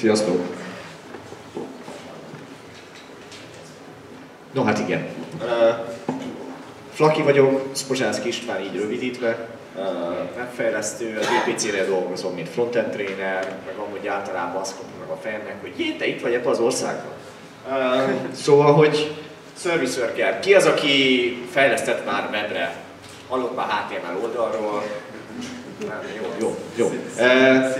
Sziasztok! No hát igen. Uh, Flaki vagyok, Spozsászki István így rövidítve. Uh, webfejlesztő, az EPC-re dolgozom, mint frontend trainer, meg amúgy általában azt kapom meg a fejemnek, hogy jé, te itt vagy ebben az országban. Uh, szóval, hogy service worker. Ki az, aki fejlesztett már webre? Hallott már HTML oldalról? Jó, jó, jó. Uh,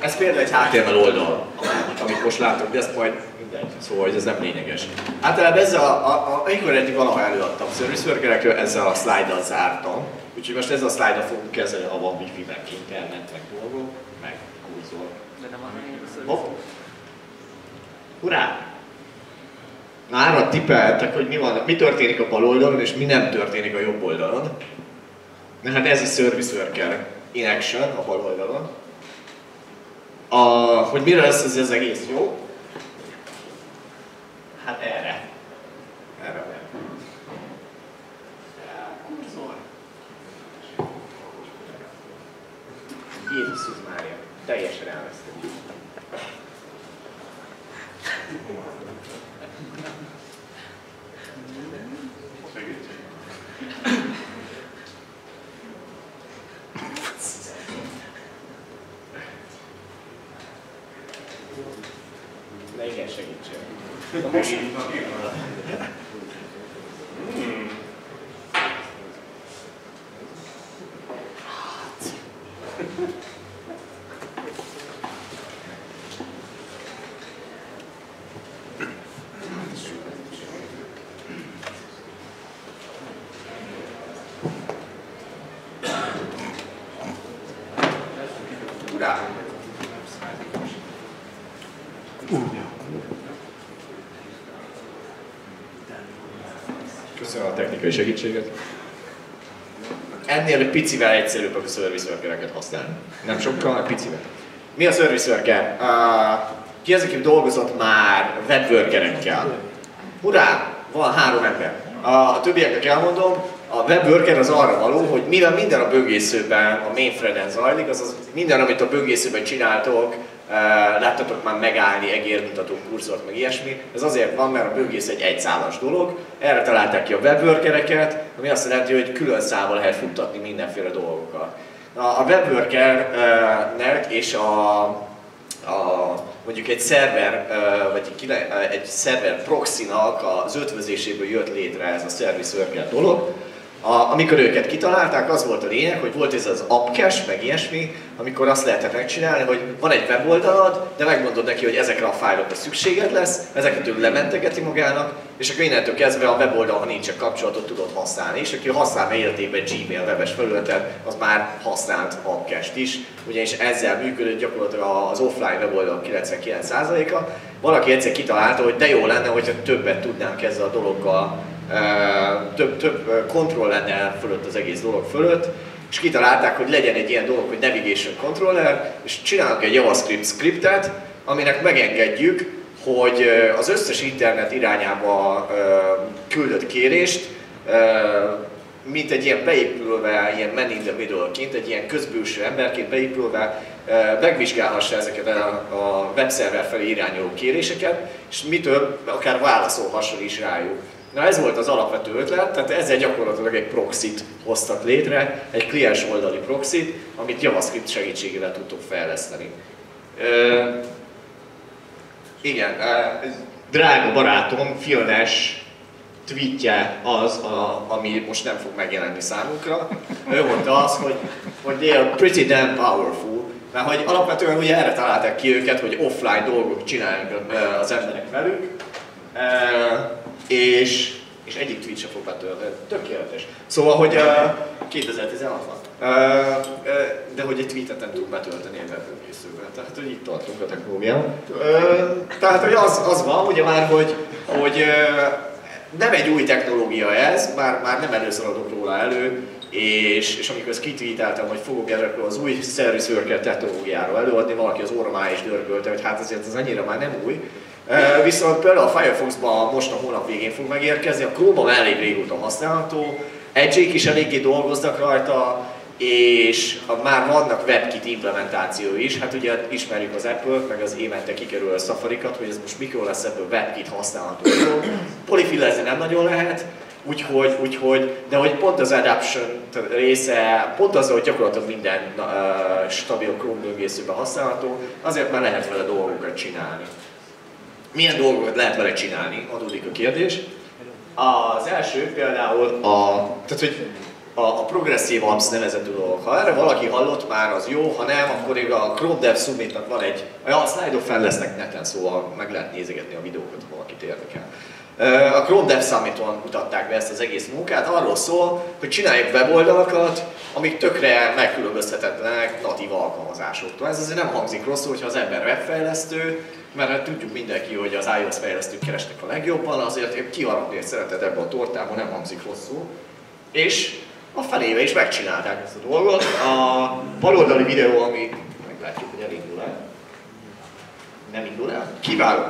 ez például egy HTML oldal, amit most látok, de ezt majd mindegy, szóval hogy ez nem lényeges. Általában ezzel, a, a, a, amikor eddig valaha előadtam service ezzel a slide zártam. Úgyhogy most ezzel a slide fogunk kezdeni, ha van wifi, meg internet, meg dolgok, meg kurzor. De nem van Hopp. Hurrá! Már tippeltek, hogy mi, van, mi történik a bal oldalon, és mi nem történik a jobb oldalon. Na hát ez a service worker in action a bal oldalon a, hogy mire lesz ez az egész jó? Hát erre. Erre nem. Kurzor. Jézus Mária, teljesen elvesztem. De igen, segítsen. Na most... Hmm. Urá! Köszönöm a technikai segítséget. Ennél egy picivel egyszerűbb a service workereket használni. Nem sokkal, hanem picivel. Mi a service worker? Uh, ki az, aki dolgozott már webworkerekkel? Hurrá! Van három ember. A többieknek elmondom, a webworker az arra való, hogy mivel minden a böngészőben, a mainframe-en zajlik, azaz minden, amit a böngészőben csináltok, láttatok már megállni, egérmutató kurzort, meg ilyesmi. Ez azért van, mert a böngész egy egyszálas dolog. Erre találták ki a webworkereket, ami azt jelenti, hogy külön szával lehet futtatni mindenféle dolgokat. A webworkernek és a, a mondjuk egy szerver, vagy egy szerver proxy-nak az ötvözéséből jött létre ez a service worker dolog, a, amikor őket kitalálták, az volt a lényeg, hogy volt ez az appcache, meg ilyesmi, amikor azt lehetett megcsinálni, hogy van egy weboldalad, de megmondod neki, hogy ezekre a fájlokra szükséged lesz, ezeket ő lementegeti magának, és akkor innentől kezdve a weboldal, ha nincsen kapcsolatot, tudod használni, és aki használ életében Gmail webes felületet, az már használt appcache-t is, ugyanis ezzel működött gyakorlatilag az offline weboldal 99%-a. Valaki egyszer kitalálta, hogy de jó lenne, hogyha többet tudnánk ezzel a dologgal több, több kontroll lenne fölött az egész dolog fölött, és kitalálták, hogy legyen egy ilyen dolog, hogy navigation controller, és csinálunk egy JavaScript scriptet, aminek megengedjük, hogy az összes internet irányába küldött kérést, mint egy ilyen beépülve, ilyen man in the middle-ként, egy ilyen közbülső emberként beépülve megvizsgálhassa ezeket a, a webszerver felé irányuló kéréseket, és mitől akár válaszolhasson is rájuk. Na ez volt az alapvető ötlet, tehát ezzel gyakorlatilag egy proxit hoztak létre, egy kliens oldali proxit, amit JavaScript segítségével tudtok fejleszteni. Ö, igen, drága barátom, Filnes tweetje az, a, ami most nem fog megjelenni számunkra. Ő mondta azt, hogy, hogy they are pretty damn powerful, mert hogy alapvetően ugye erre találták ki őket, hogy offline dolgok csinálják az emberek velük és, és egyik tweet sem fog betölteni. Tökéletes. Szóval, hogy uh, 2016 van. Uh, de hogy egy tweetet nem tud betölteni egy webfőkészülben. Tehát, hogy itt tartunk a technológián. Uh, tehát, hogy az, az van, ugye már, hogy, hogy uh, nem egy új technológia ez, már, már nem először adok róla elő, és, és amikor ezt kitvíteltem, hogy fogok ezekről az új service worker technológiáról előadni, valaki az orromá is dörgölte, hogy hát azért az annyira már nem új, Viszont például a Firefox-ban most a hónap végén fog megérkezni, a Chrome-ban elég régóta használható, edge is eléggé dolgoznak rajta, és már vannak WebKit implementáció is, hát ugye ismerjük az Apple, meg az évente kikerül a Safari-kat, hogy ez most mikor lesz ebből WebKit használható. Polifilezni nem nagyon lehet, úgyhogy, úgyhogy, de hogy pont az adaption része, pont az, hogy gyakorlatilag minden uh, stabil Chrome böngészőben használható, azért már lehet vele dolgokat csinálni. Milyen dolgokat lehet vele csinálni, adódik a kérdés. Az első például a, tehát hogy a, a Progressive Apps nevezetű dolog. Ha erre valaki hallott már, az jó, ha nem, akkor még a Chrome Dev Summitnak van egy, ja, a slide fel lesznek neten, szóval meg lehet nézegetni a videókat, ha valakit érdekel. A Chrome Dev Summiton mutatták be ezt az egész munkát, arról szól, hogy csináljuk weboldalakat, amik tökre megkülönböztetetlenek natív alkalmazásoktól. Ez azért nem hangzik rosszul, hogyha az ember webfejlesztő, mert hát tudjuk mindenki, hogy az iOS fejlesztők keresnek a legjobban, azért kiharapni egy szeretet ebbe a tortába nem hangzik rosszul. És a felébe is megcsinálták ezt a dolgot. A baloldali videó, ami meglátjuk, hogy elindul el. Nem indul el? Kiváló.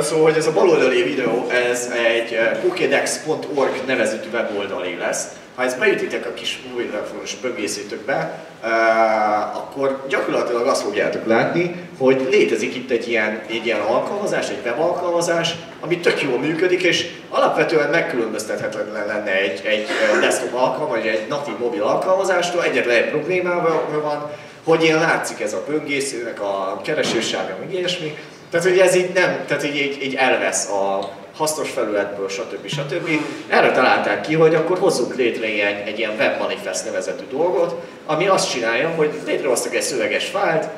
Szóval, hogy ez a baloldali videó, ez egy pokédex.org nevezetű weboldalé lesz. Ha ezt beütitek a kis mobiltelefonos böngészítőkbe, uh, akkor gyakorlatilag azt fogjátok látni, hogy létezik itt egy ilyen, egy ilyen alkalmazás, egy webalkalmazás, ami tök jól működik, és alapvetően megkülönböztethetetlen lenne egy, egy desktop alkalmazás, vagy egy natív mobil alkalmazástól, egyetlen egy problémával van, hogy ilyen látszik ez a böngészőnek a keresősága, meg ilyesmi, tehát, hogy ez így nem, tehát így, így, így elvesz a hasznos felületből, stb. stb. Erre találták ki, hogy akkor hozzunk létre ilyen, egy ilyen webmanifest nevezetű dolgot, ami azt csinálja, hogy létrehoztak egy szöveges fájlt,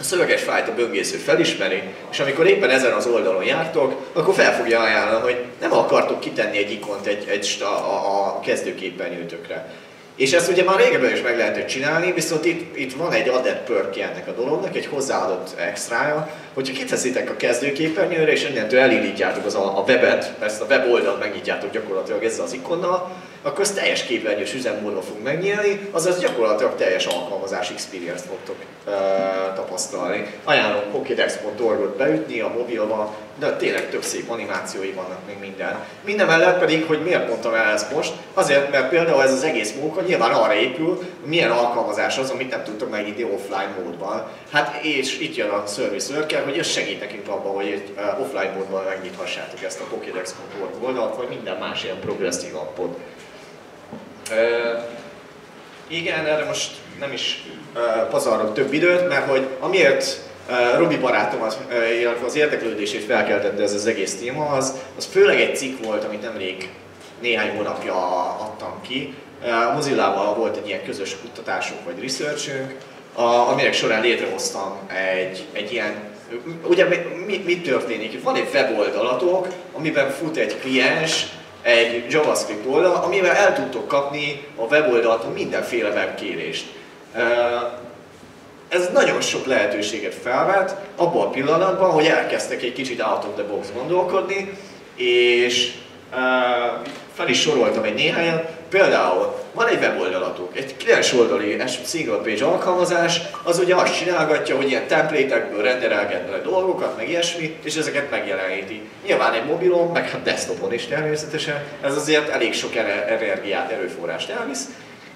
a szöveges fájlt a böngésző felismeri, és amikor éppen ezen az oldalon jártok, akkor fel fogja ajánlani, hogy nem akartok kitenni egy ikont egy, egy a, a, a kezdőképernyőtökre. És ezt ugye már régebben is meg lehetett csinálni, viszont itt, itt van egy added perk ennek a dolognak, egy hozzáadott extrája, hogyha kiteszitek a kezdőképernyőre, és innentől elindítjátok az a, a webet, ezt a weboldalt megnyitjátok gyakorlatilag ezzel az ikonnal, akkor az teljes képernyős üzemmódba fog megnyílni, azaz gyakorlatilag teljes alkalmazás experience-t fogtok uh, tapasztalni. Ajánlom pokédex.org-ot beütni a mobilba, de tényleg tök szép animációi vannak még minden. Minden mellett pedig, hogy miért mondtam el ezt most, azért, mert például ez az egész munka nyilván arra épül, milyen alkalmazás az, amit nem tudtok megnyitni offline módban. Hát és itt jön a service hogy ez segít nekünk abban, hogy offline módban megnyithassátok ezt a pokédex.org oldalt, vagy minden más ilyen progresszív appot. Igen, erre most nem is pazarok több időt, mert hogy amiért Robi barátomat, illetve az érdeklődését felkeltette ez az egész téma, az, az főleg egy cikk volt, amit nemrég néhány hónapja adtam ki. A Mozilla-val volt egy ilyen közös kutatásunk vagy researchünk, aminek során létrehoztam egy, egy ilyen ugye mi, mi történik? Van egy weboldalatok, amiben fut egy kliens, egy JavaScript oldal, amivel el tudtok kapni a weboldalaton mindenféle webkérést. Ez nagyon sok lehetőséget felvet abban a pillanatban, hogy elkezdtek egy kicsit out of the box gondolkodni, és fel is soroltam egy néhányan. Például van egy weboldalatok, egy kliens oldali single page alkalmazás, az ugye azt csinálgatja, hogy ilyen templétekből renderelget dolgokat, meg ilyesmi, és ezeket megjeleníti. Nyilván egy mobilon, meg hát desktopon is természetesen, ez azért elég sok energiát, erőforrást elvisz.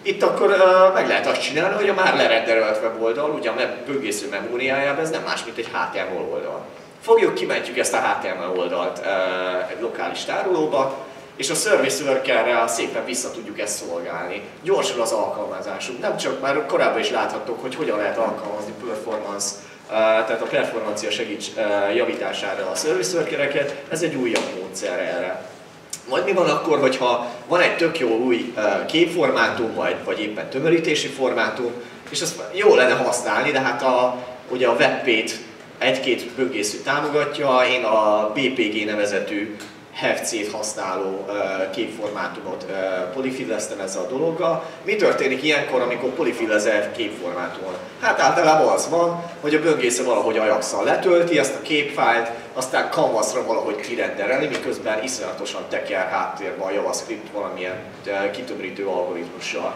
Itt akkor uh, meg lehet azt csinálni, hogy a már lerenderelt weboldal, ugye a böngésző memóriájában ez nem más, mint egy HTML oldal. Fogjuk, kimentjük ezt a HTML oldalt uh, egy lokális tárolóba, és a service workerrel szépen vissza tudjuk ezt szolgálni. Gyorsul az alkalmazásunk. Nem csak már korábban is láthattuk, hogy hogyan lehet alkalmazni performance, tehát a performancia segíts javítására a service workereket, ez egy újabb módszer erre. Majd mi van akkor, hogyha van egy tök jó új képformátum, vagy, vagy éppen tömörítési formátum, és ezt jó lenne használni, de hát a, ugye a WebP-t egy-két böngésző támogatja, én a BPG nevezetű HFC-t használó képformátumot polifilleztem ezzel a dologgal. Mi történik ilyenkor, amikor polifillezel képformátumon? Hát általában az van, hogy a böngésze valahogy ajax letölti ezt a képfájlt, aztán canvasra valahogy kirendereli, miközben iszonyatosan teker háttérbe a JavaScript valamilyen kitömörítő algoritmussal.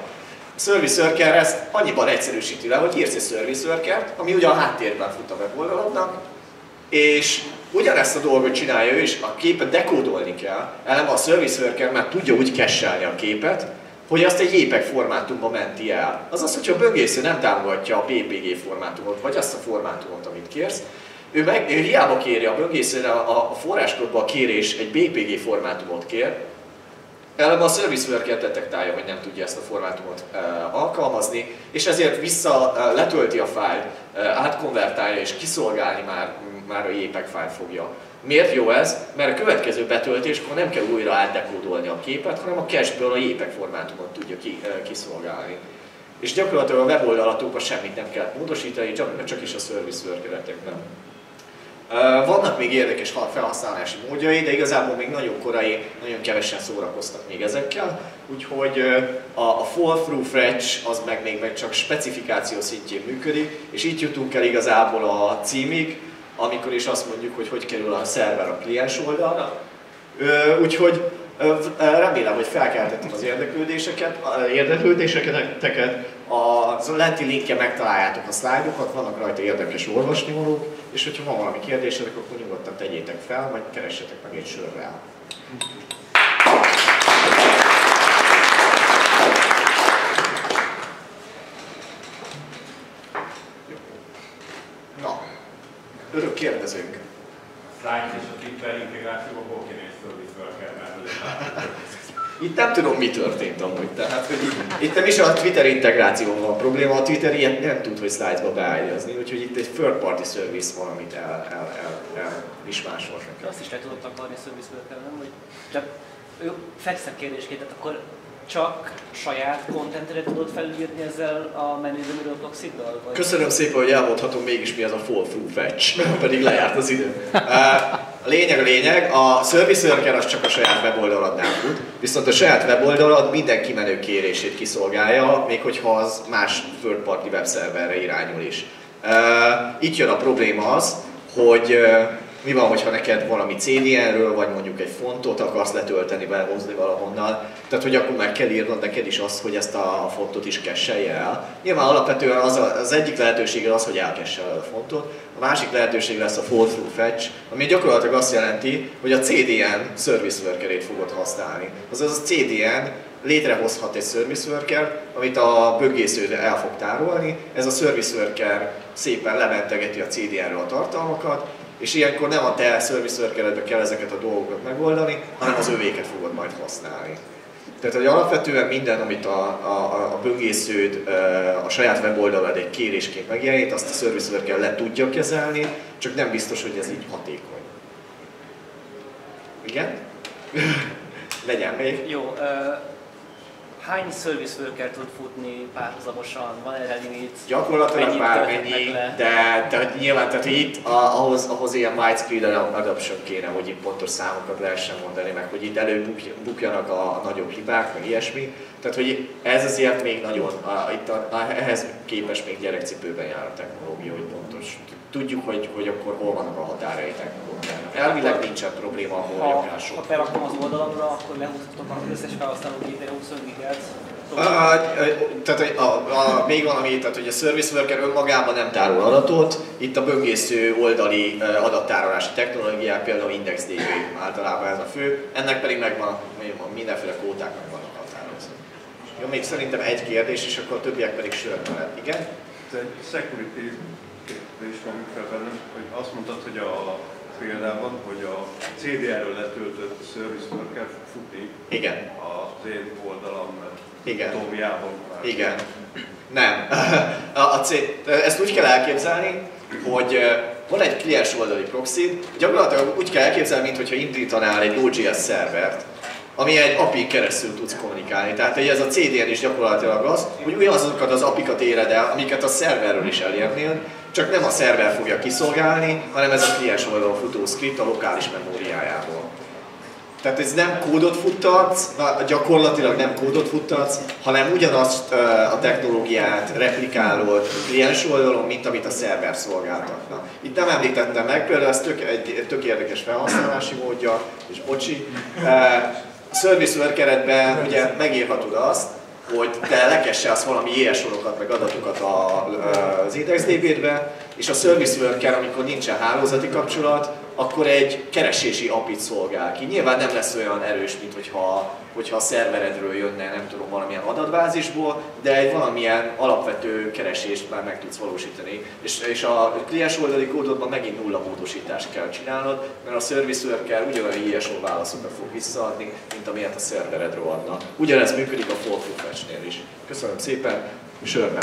A Service Worker ezt annyiban egyszerűsíti le, hogy írsz egy Service Worker-t, ami ugye a háttérben fut a weboldalodnak, és ugyanezt a dolgot csinálja ő is, a képet dekódolni kell, eleve a service worker már tudja úgy kesselni a képet, hogy azt egy JPEG formátumba menti el. Azaz, hogyha a böngésző nem támogatja a BPG formátumot, vagy azt a formátumot, amit kérsz, ő, meg, ő hiába kéri a böngészőre a, a forráskodba a kérés egy BPG formátumot kér, Eleve a service worker detektálja, hogy nem tudja ezt a formátumot uh, alkalmazni, és ezért vissza uh, letölti a fájlt, uh, átkonvertálja és kiszolgálni már, már a JPEG fájl fogja. Miért jó ez? Mert a következő betöltéskor nem kell újra átdekódolni a képet, hanem a cacheből a JPEG formátumot tudja ki, kiszolgálni. És gyakorlatilag a weboldalatokban semmit nem kell módosítani, csak, csak is a service workeretekben. Vannak még érdekes felhasználási módjai, de igazából még nagyon korai, nagyon kevesen szórakoztak még ezekkel, úgyhogy a, a fall through fetch az meg még meg csak specifikáció szintjén működik, és így jutunk el igazából a címig, amikor is azt mondjuk, hogy hogy kerül a szerver a kliens oldalra. Úgyhogy remélem, hogy felkeltettem az érdeklődéseket, érdeklődéseket. A lenti linkje megtaláljátok a szlájdokat, vannak rajta érdekes olvasnivalók, és hogyha van valami kérdésetek, akkor nyugodtan tegyétek fel, vagy keressetek meg egy sörrel. Na, örök kérdezőnk. Slides és a Twitter integrációba hol kéne egy service worker, mert itt nem tudom, mi történt amúgy. Tehát, hogy itt nem is a Twitter integrációval van a probléma, a Twitter ilyet nem tud, hogy slides-ba beállítani, úgyhogy itt egy third party service van, amit el, el, el, el is nekem. Azt is le tudok akarni service nem? Hogy csak ő fekszem kérdésként, tehát akkor csak saját contentre tudod felírni ezzel a menüzőműről proxy-dal? Köszönöm szépen, hogy elmondhatom mégis mi az a fall through fetch, pedig lejárt az idő. A lényeg a lényeg, a service az csak a saját weboldaladnál fut, viszont a saját weboldalad minden kimenő kérését kiszolgálja, még hogyha az más third party webszerverre irányul is. Itt jön a probléma az, hogy mi van, hogyha neked valami CDN-ről, vagy mondjuk egy fontot akarsz letölteni, behozni valahonnan, tehát hogy akkor meg kell írnod neked is azt, hogy ezt a fontot is kesselje el. Nyilván alapvetően az, a, az egyik lehetőség az, hogy elkessel el a fontot, a másik lehetőség lesz a fall through fetch, ami gyakorlatilag azt jelenti, hogy a CDN service workerét fogod használni. Azaz a CDN létrehozhat egy service worker, amit a böngésző el fog tárolni. Ez a service worker szépen lementegeti a CDN-ről a tartalmakat, és ilyenkor nem a te service workeredbe kell ezeket a dolgokat megoldani, hanem az övéket fogod majd használni. Tehát, hogy alapvetően minden, amit a, a, a böngésződ a saját weboldalad egy kérésként megjelenít, azt a service le tudja kezelni, csak nem biztos, hogy ez így hatékony. Igen? Legyen még. Jó, uh hány service tud futni párhuzamosan? Van erre limit? Gyakorlatilag bármennyi, de, de nyilván tehát itt a, ahhoz, ahhoz ilyen widescreen adoption kéne, hogy itt pontos számokat lehessen mondani, meg hogy itt előbukjanak a, a nagyobb hibák, meg ilyesmi. Tehát, hogy ez azért még nagyon, a, itt a, a, ehhez képest még gyerekcipőben jár a technológia, hogy pontos. Tudjuk, hogy, hogy akkor hol vannak a határai technológiának. Elvileg nincsen probléma, ha, akár Ha berakom az oldalamra, akkor lehúzhatom az összes felhasználó gépére 20 giget. tehát a, a, még valami, tehát hogy a service worker önmagában nem tárol adatot, itt a böngésző oldali adattárolási technológiák, például IndexDB általában ez a fő, ennek pedig megvan, mindenféle kóták meg vannak határozva. Jó, még szerintem egy kérdés, és akkor a többiek pedig mellett. Igen? Ez egy security kérdés van fel bennem, hogy azt mondtad, hogy a példában, hogy a CDR-ről letöltött service worker fog futni Igen. az én oldalam Igen. Tómiában. Igen. Nem. A, a C, ezt úgy kell elképzelni, hogy van egy kliens oldali proxy, gyakorlatilag úgy kell elképzelni, mintha indítanál egy OGS szervert, ami egy API keresztül tudsz kommunikálni. Tehát ez a CDN is gyakorlatilag az, hogy ugyanazokat az apikat éred el, amiket a szerverről is elérnél, csak nem a szerver fogja kiszolgálni, hanem ez a kliens oldalon futó script a lokális memóriájából. Tehát ez nem kódot futtatsz, gyakorlatilag nem kódot futtatsz, hanem ugyanazt a technológiát replikálod kliens oldalon, mint amit a szerver szolgáltatna. Itt nem említettem meg, például ez tök, egy tök érdekes felhasználási módja, és bocsi. A service workeredben ugye megírhatod azt, hogy te lekesse valami IS-sorokat, meg adatokat az IndexDB-be, és a service worker, amikor nincsen hálózati kapcsolat, akkor egy keresési apit szolgál ki. Nyilván nem lesz olyan erős, mint hogyha, hogyha a szerveredről jönne, nem tudom, valamilyen adatbázisból, de egy valamilyen alapvető keresést már meg tudsz valósítani. És, és a kliens oldali kódodban megint nulla módosítást kell csinálnod, mert a service ugyanolyan ISO válaszokat fog visszaadni, mint amilyet a szerveredről adna. Ugyanez működik a Fall to Fetch-nél is. Köszönöm szépen, sörben.